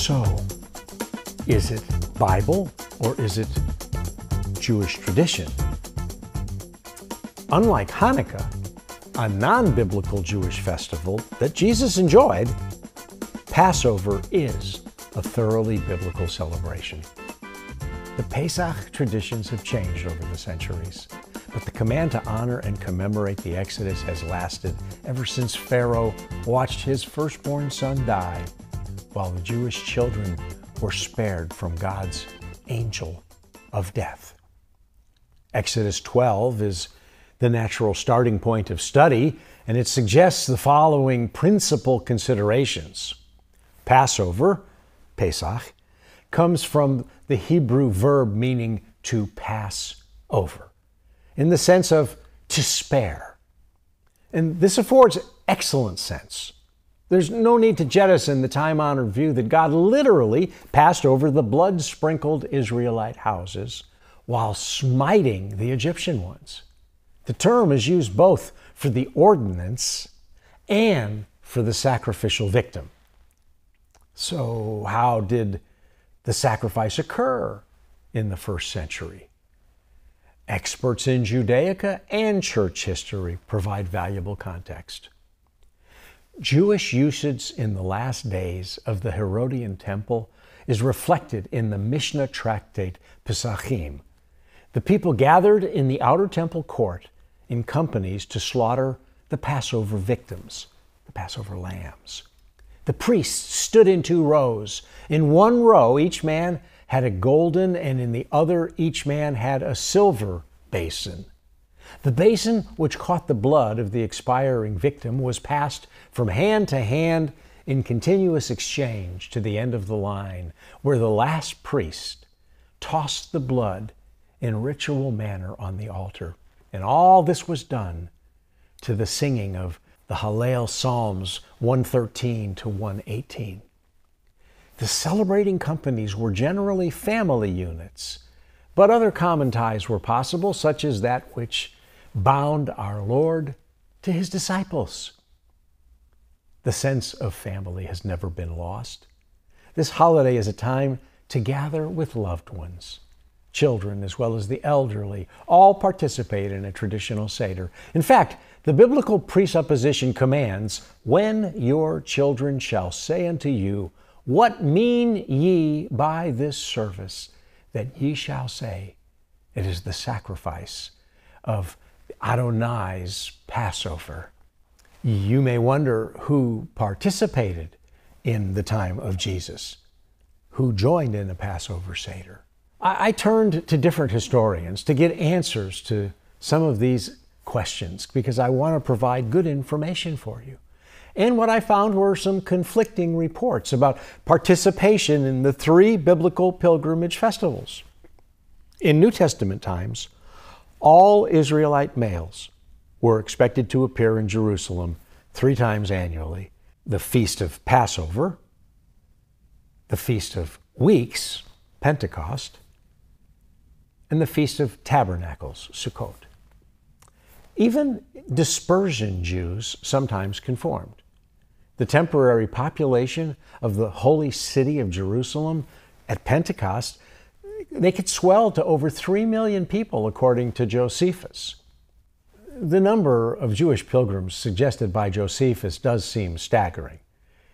So, is it Bible or is it Jewish tradition? Unlike Hanukkah, a non biblical Jewish festival that Jesus enjoyed, Passover is a thoroughly biblical celebration. The Pesach traditions have changed over the centuries, but the command to honor and commemorate the Exodus has lasted ever since Pharaoh watched his firstborn son die while the Jewish children were spared from God's angel of death. Exodus 12 is the natural starting point of study, and it suggests the following principal considerations. Passover, Pesach, comes from the Hebrew verb meaning to pass over, in the sense of to spare. And this affords excellent sense. There's no need to jettison the time honored view that God literally passed over the blood sprinkled Israelite houses while smiting the Egyptian ones. The term is used both for the ordinance and for the sacrificial victim. So, how did the sacrifice occur in the first century? Experts in Judaica and church history provide valuable context. Jewish usage in the last days of the Herodian temple is reflected in the Mishnah tractate Pesachim. The people gathered in the outer temple court in companies to slaughter the Passover victims, the Passover lambs. The priests stood in two rows. In one row, each man had a golden, and in the other, each man had a silver basin. The basin which caught the blood of the expiring victim was passed from hand to hand in continuous exchange to the end of the line, where the last priest tossed the blood in ritual manner on the altar. And all this was done to the singing of the Hallel Psalms 113 to 118. The celebrating companies were generally family units, but other common ties were possible, such as that which bound our Lord to his disciples. The sense of family has never been lost. This holiday is a time to gather with loved ones. Children, as well as the elderly, all participate in a traditional Seder. In fact, the biblical presupposition commands, When your children shall say unto you, What mean ye by this service? That ye shall say, It is the sacrifice of Adonai's Passover. You may wonder who participated in the time of Jesus, who joined in the Passover Seder. I, I turned to different historians to get answers to some of these questions because I want to provide good information for you. And what I found were some conflicting reports about participation in the three biblical pilgrimage festivals. In New Testament times, all Israelite males were expected to appear in Jerusalem three times annually the Feast of Passover, the Feast of Weeks, Pentecost, and the Feast of Tabernacles, Sukkot. Even dispersion Jews sometimes conformed. The temporary population of the holy city of Jerusalem at Pentecost, they could swell to over 3 million people, according to Josephus. The number of Jewish pilgrims suggested by Josephus does seem staggering.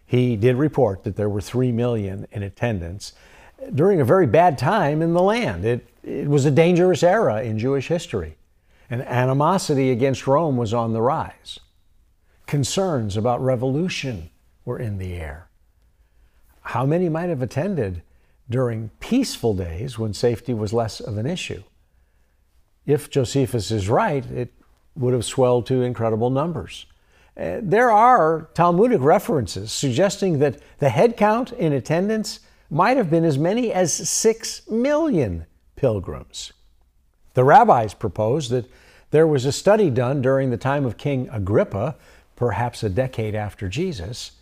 He did report that there were 3 million in attendance during a very bad time in the land. It, it was a dangerous era in Jewish history and animosity against Rome was on the rise. Concerns about revolution were in the air. How many might have attended during peaceful days when safety was less of an issue? If Josephus is right, it would have swelled to incredible numbers. Uh, there are Talmudic references suggesting that the head count in attendance might have been as many as six million pilgrims. The rabbis proposed that there was a study done during the time of King Agrippa, perhaps a decade after Jesus,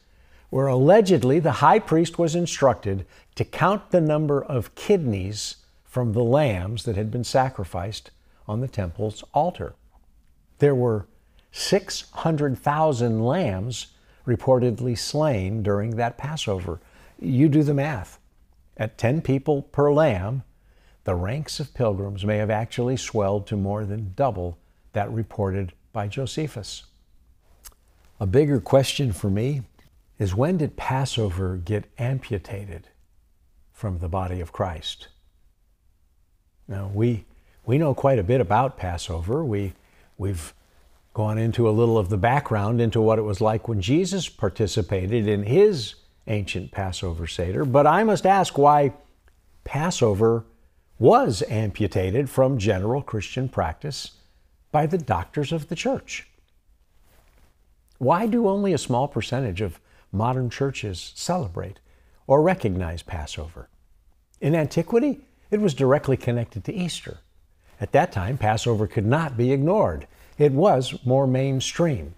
where allegedly the high priest was instructed to count the number of kidneys from the lambs that had been sacrificed on the temple's altar. There were 600,000 lambs reportedly slain during that Passover you do the math. At 10 people per lamb, the ranks of pilgrims may have actually swelled to more than double that reported by Josephus. A bigger question for me is when did Passover get amputated from the body of Christ? Now, we, we know quite a bit about Passover. We, we've gone into a little of the background into what it was like when Jesus participated in his ancient Passover Seder. But I must ask why Passover was amputated from general Christian practice by the doctors of the church. Why do only a small percentage of modern churches celebrate or recognize Passover? In antiquity, it was directly connected to Easter. At that time, Passover could not be ignored. It was more mainstream.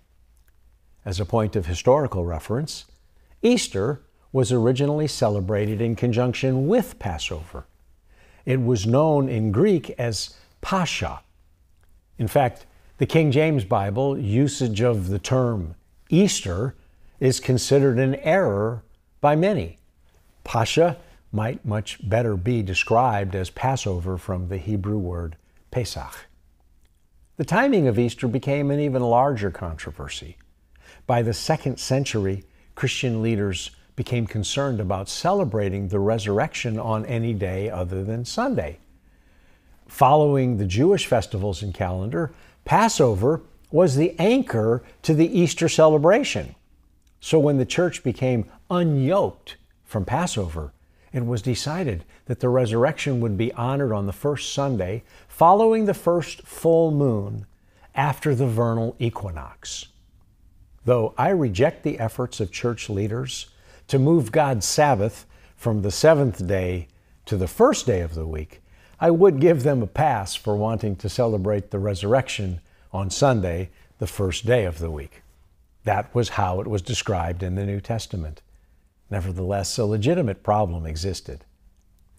As a point of historical reference, Easter was originally celebrated in conjunction with Passover. It was known in Greek as Pascha. In fact, the King James Bible usage of the term Easter is considered an error by many. Pascha might much better be described as Passover from the Hebrew word Pesach. The timing of Easter became an even larger controversy. By the second century, Christian leaders became concerned about celebrating the resurrection on any day other than Sunday. Following the Jewish festivals and calendar, Passover was the anchor to the Easter celebration. So when the church became unyoked from Passover, it was decided that the resurrection would be honored on the first Sunday following the first full moon after the vernal equinox. Though I reject the efforts of church leaders to move God's Sabbath from the seventh day to the first day of the week, I would give them a pass for wanting to celebrate the resurrection on Sunday, the first day of the week. That was how it was described in the New Testament. Nevertheless, a legitimate problem existed.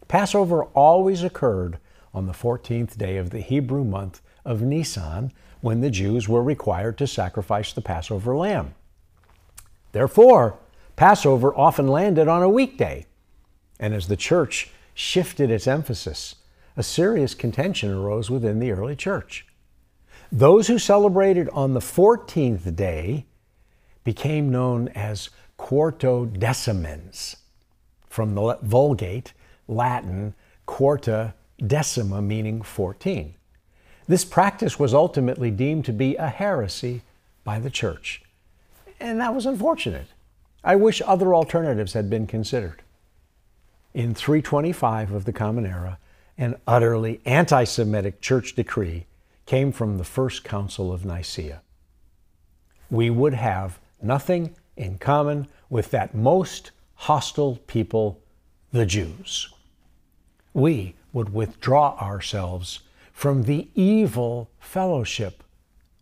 Passover always occurred on the 14th day of the Hebrew month of Nisan, when the Jews were required to sacrifice the Passover lamb. Therefore, Passover often landed on a weekday. And as the church shifted its emphasis, a serious contention arose within the early church. Those who celebrated on the 14th day became known as quartodecimans, from the Vulgate, Latin quarta decima, meaning 14. This practice was ultimately deemed to be a heresy by the church, and that was unfortunate. I wish other alternatives had been considered. In 325 of the Common Era, an utterly anti Semitic church decree came from the First Council of Nicaea. We would have nothing in common with that most hostile people, the Jews. We would withdraw ourselves from the evil fellowship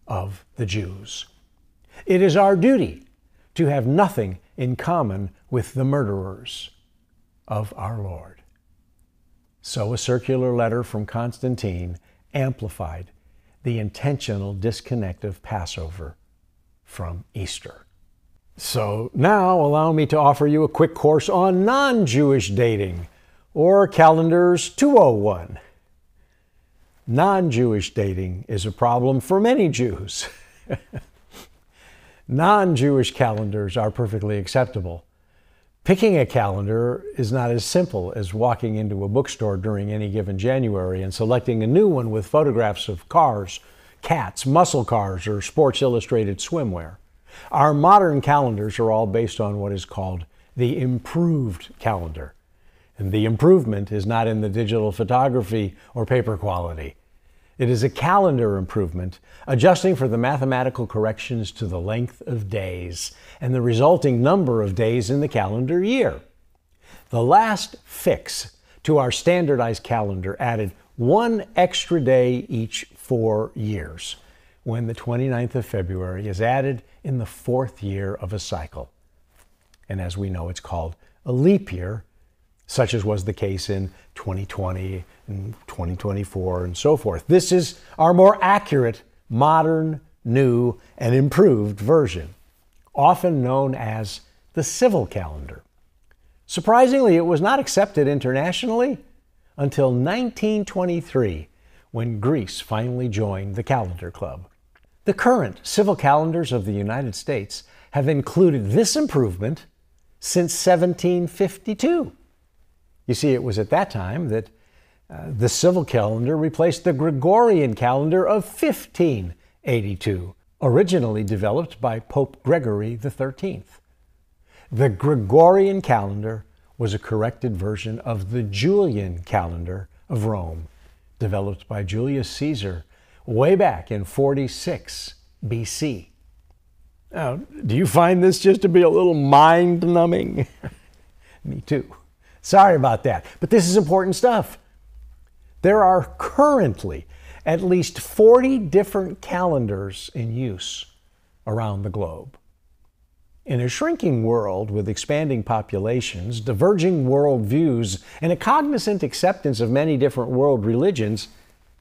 of the Jews. It is our duty to have nothing in common with the murderers of our Lord. So, a circular letter from Constantine amplified the intentional disconnect of Passover from Easter. So, now allow me to offer you a quick course on non Jewish dating, or Calendars 201. Non Jewish dating is a problem for many Jews. Non Jewish calendars are perfectly acceptable. Picking a calendar is not as simple as walking into a bookstore during any given January and selecting a new one with photographs of cars, cats, muscle cars, or Sports Illustrated swimwear. Our modern calendars are all based on what is called the improved calendar. And the improvement is not in the digital photography or paper quality. It is a calendar improvement, adjusting for the mathematical corrections to the length of days and the resulting number of days in the calendar year. The last fix to our standardized calendar added one extra day each four years, when the 29th of February is added in the fourth year of a cycle. And as we know, it's called a leap year such as was the case in 2020 and 2024 and so forth. This is our more accurate, modern, new, and improved version, often known as the civil calendar. Surprisingly, it was not accepted internationally until 1923 when Greece finally joined the calendar club. The current civil calendars of the United States have included this improvement since 1752. You see, it was at that time that uh, the civil calendar replaced the Gregorian calendar of 1582, originally developed by Pope Gregory XIII. The Gregorian calendar was a corrected version of the Julian calendar of Rome, developed by Julius Caesar way back in 46 BC. Now, do you find this just to be a little mind numbing? Me too. Sorry about that. But this is important stuff. There are currently at least 40 different calendars in use around the globe. In a shrinking world with expanding populations, diverging worldviews, and a cognizant acceptance of many different world religions,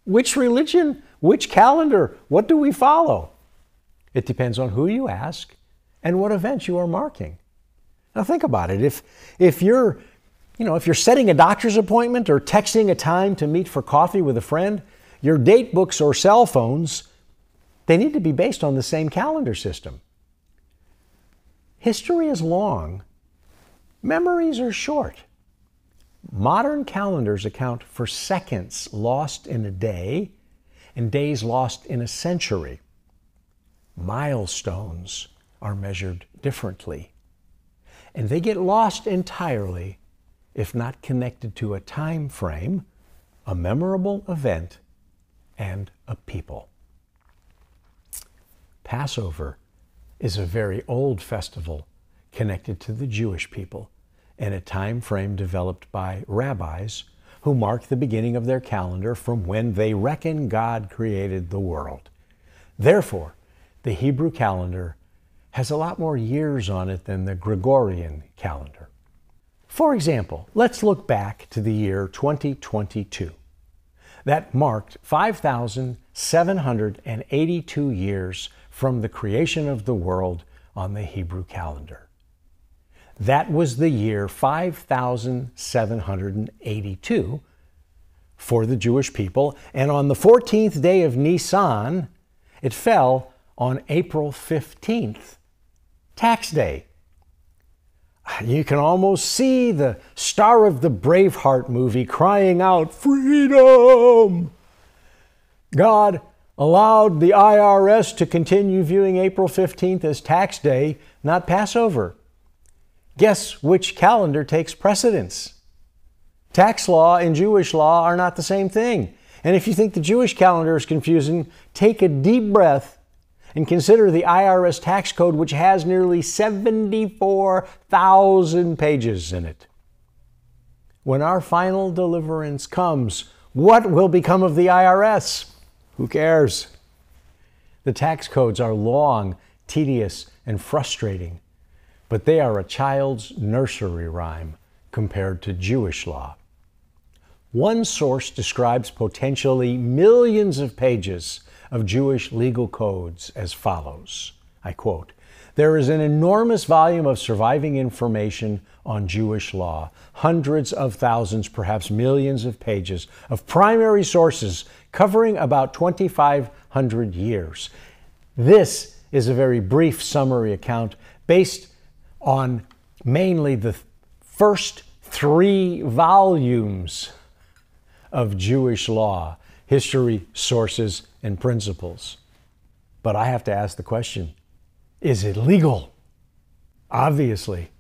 which religion, which calendar, what do we follow? It depends on who you ask and what event you are marking. Now think about it. If, if you're, you know, if you're setting a doctor's appointment or texting a time to meet for coffee with a friend, your date books or cell phones, they need to be based on the same calendar system. History is long, memories are short. Modern calendars account for seconds lost in a day and days lost in a century. Milestones are measured differently, and they get lost entirely if not connected to a time frame, a memorable event, and a people. Passover is a very old festival connected to the Jewish people and a time frame developed by rabbis who mark the beginning of their calendar from when they reckon God created the world. Therefore, the Hebrew calendar has a lot more years on it than the Gregorian calendar. For example, let's look back to the year 2022. That marked 5,782 years from the creation of the world on the Hebrew calendar. That was the year 5782 for the Jewish people, and on the 14th day of Nisan, it fell on April 15th, tax day. You can almost see the star of the Braveheart movie crying out, Freedom! God allowed the IRS to continue viewing April 15th as tax day, not Passover. Guess which calendar takes precedence? Tax law and Jewish law are not the same thing. And if you think the Jewish calendar is confusing, take a deep breath and consider the IRS tax code, which has nearly 74,000 pages in it. When our final deliverance comes, what will become of the IRS? Who cares? The tax codes are long, tedious, and frustrating, but they are a child's nursery rhyme compared to Jewish law. One source describes potentially millions of pages of Jewish legal codes as follows I quote, there is an enormous volume of surviving information on Jewish law, hundreds of thousands, perhaps millions of pages of primary sources covering about 2,500 years. This is a very brief summary account based on mainly the first three volumes of Jewish law, history, sources, and principles. But I have to ask the question is it legal? Obviously,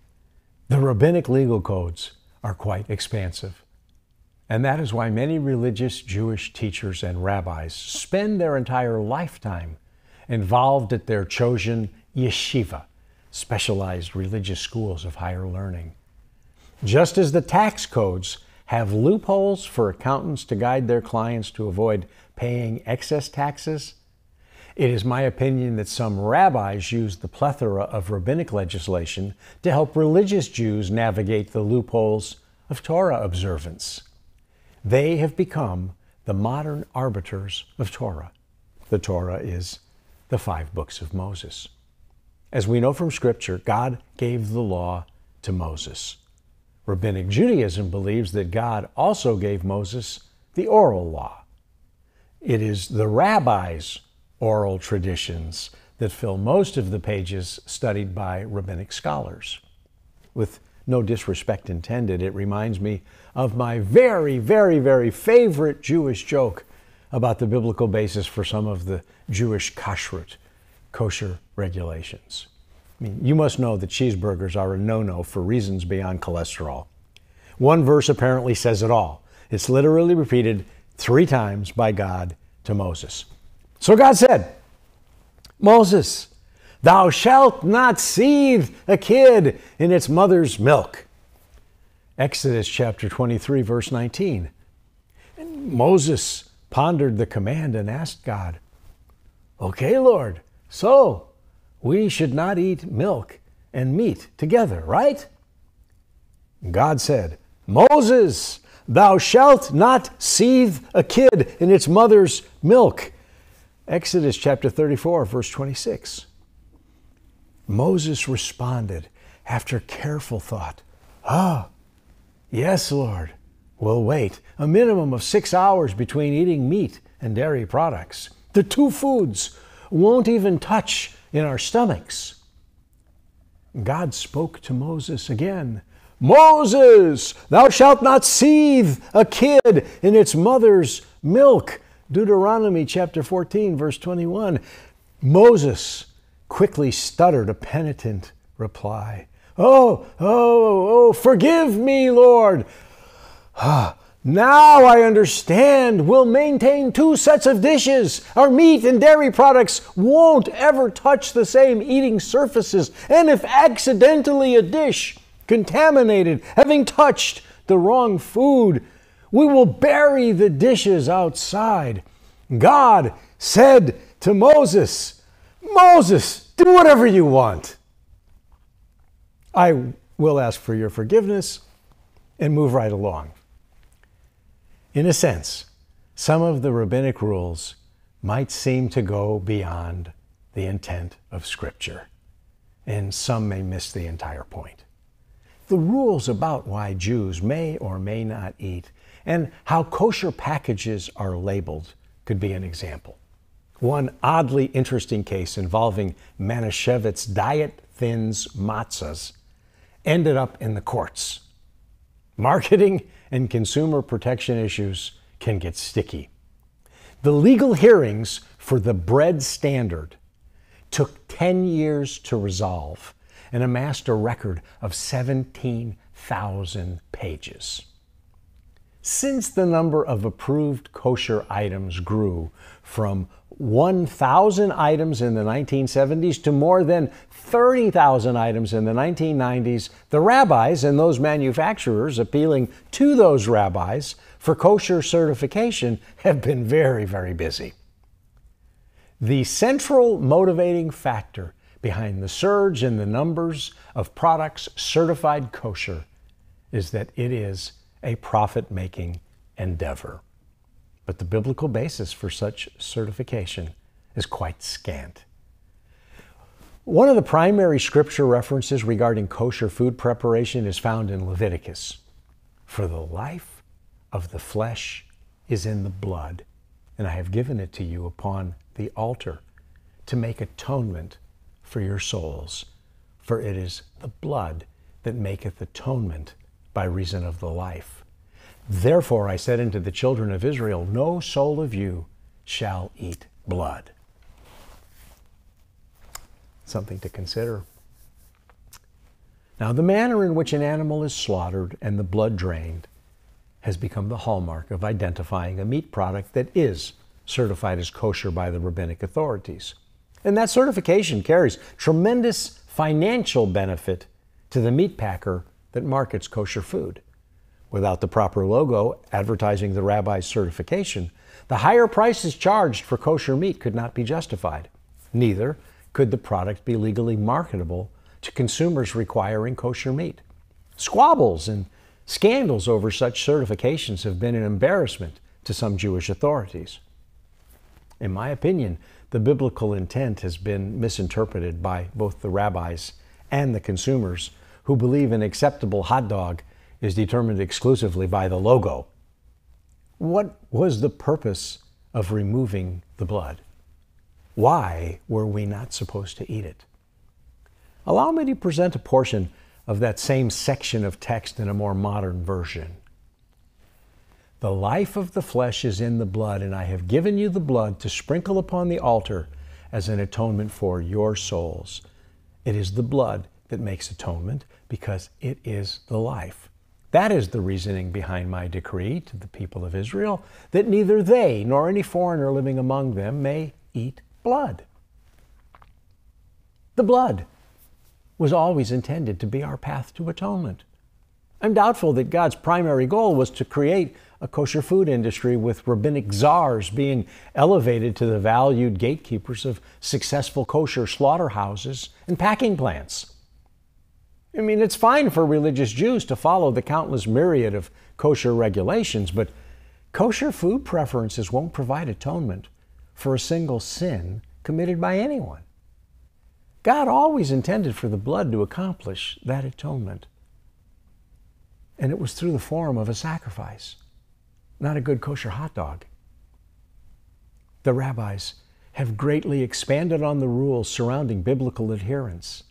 the rabbinic legal codes are quite expansive. And that is why many religious Jewish teachers and rabbis spend their entire lifetime involved at their chosen yeshiva, specialized religious schools of higher learning. Just as the tax codes have loopholes for accountants to guide their clients to avoid paying excess taxes, it is my opinion that some rabbis use the plethora of rabbinic legislation to help religious Jews navigate the loopholes of Torah observance. They have become the modern arbiters of Torah. The Torah is the five books of Moses. As we know from Scripture, God gave the law to Moses. Rabbinic Judaism believes that God also gave Moses the oral law. It is the rabbis' oral traditions that fill most of the pages studied by rabbinic scholars. With no disrespect intended, it reminds me of my very, very, very favorite Jewish joke about the biblical basis for some of the Jewish kashrut, kosher regulations. I mean, you must know that cheeseburgers are a no no for reasons beyond cholesterol. One verse apparently says it all. It's literally repeated three times by God to Moses. So God said, Moses, thou shalt not seethe a kid in its mother's milk. Exodus chapter 23, verse 19. And Moses pondered the command and asked God, Okay, Lord, so we should not eat milk and meat together, right? God said, Moses, thou shalt not seethe a kid in its mother's milk. Exodus chapter 34, verse 26. Moses responded after careful thought, Ah, yes, Lord, we'll wait a minimum of six hours between eating meat and dairy products. The two foods won't even touch in our stomachs. God spoke to Moses again Moses, thou shalt not seethe a kid in its mother's milk. Deuteronomy chapter 14, verse 21. Moses quickly stuttered a penitent reply. Oh, oh, oh, forgive me, Lord. Ah, now I understand. We'll maintain two sets of dishes. Our meat and dairy products won't ever touch the same eating surfaces. And if accidentally a dish contaminated, having touched the wrong food, we will bury the dishes outside. God said to Moses, Moses, do whatever you want. I will ask for your forgiveness and move right along. In a sense, some of the rabbinic rules might seem to go beyond the intent of Scripture, and some may miss the entire point. The rules about why Jews may or may not eat and how kosher packages are labeled could be an example. One oddly interesting case involving Manischewitz Diet Thins matzahs ended up in the courts. Marketing and consumer protection issues can get sticky. The legal hearings for the bread standard took 10 years to resolve and amassed a record of 17,000 pages. Since the number of approved kosher items grew from 1,000 items in the 1970s to more than 30,000 items in the 1990s, the rabbis and those manufacturers appealing to those rabbis for kosher certification have been very, very busy. The central motivating factor behind the surge in the numbers of products certified kosher is that it is a profit making endeavor. But the biblical basis for such certification is quite scant. One of the primary scripture references regarding kosher food preparation is found in Leviticus. For the life of the flesh is in the blood, and I have given it to you upon the altar to make atonement for your souls. For it is the blood that maketh atonement by reason of the life. Therefore I said unto the children of Israel, No soul of you shall eat blood. Something to consider. Now, the manner in which an animal is slaughtered and the blood drained has become the hallmark of identifying a meat product that is certified as kosher by the rabbinic authorities. And that certification carries tremendous financial benefit to the meat packer that markets kosher food. Without the proper logo advertising the rabbi's certification, the higher prices charged for kosher meat could not be justified. Neither could the product be legally marketable to consumers requiring kosher meat. Squabbles and scandals over such certifications have been an embarrassment to some Jewish authorities. In my opinion, the biblical intent has been misinterpreted by both the rabbis and the consumers who believe an acceptable hot dog is determined exclusively by the logo. What was the purpose of removing the blood? Why were we not supposed to eat it? Allow me to present a portion of that same section of text in a more modern version. The life of the flesh is in the blood, and I have given you the blood to sprinkle upon the altar as an atonement for your souls. It is the blood that makes atonement because it is the life. That is the reasoning behind my decree to the people of Israel that neither they nor any foreigner living among them may eat blood. The blood was always intended to be our path to atonement. I'm doubtful that God's primary goal was to create a kosher food industry with rabbinic czars being elevated to the valued gatekeepers of successful kosher slaughterhouses and packing plants. I mean, it's fine for religious Jews to follow the countless myriad of kosher regulations, but kosher food preferences won't provide atonement for a single sin committed by anyone. God always intended for the blood to accomplish that atonement and it was through the form of a sacrifice, not a good kosher hot dog. The rabbis have greatly expanded on the rules surrounding biblical adherence.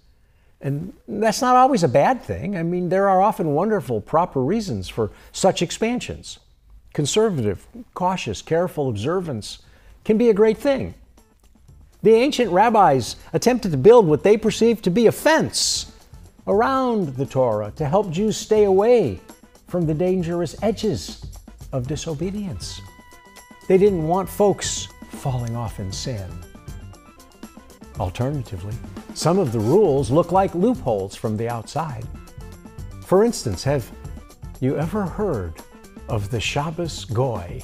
And that's not always a bad thing. I mean, there are often wonderful, proper reasons for such expansions. Conservative, cautious, careful observance can be a great thing. The ancient rabbis attempted to build what they perceived to be a fence around the Torah to help Jews stay away from the dangerous edges of disobedience. They didn't want folks falling off in sin. Alternatively, some of the rules look like loopholes from the outside. For instance, have you ever heard of the Shabbos Goy?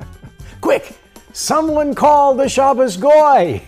Quick, someone call the Shabbos Goy!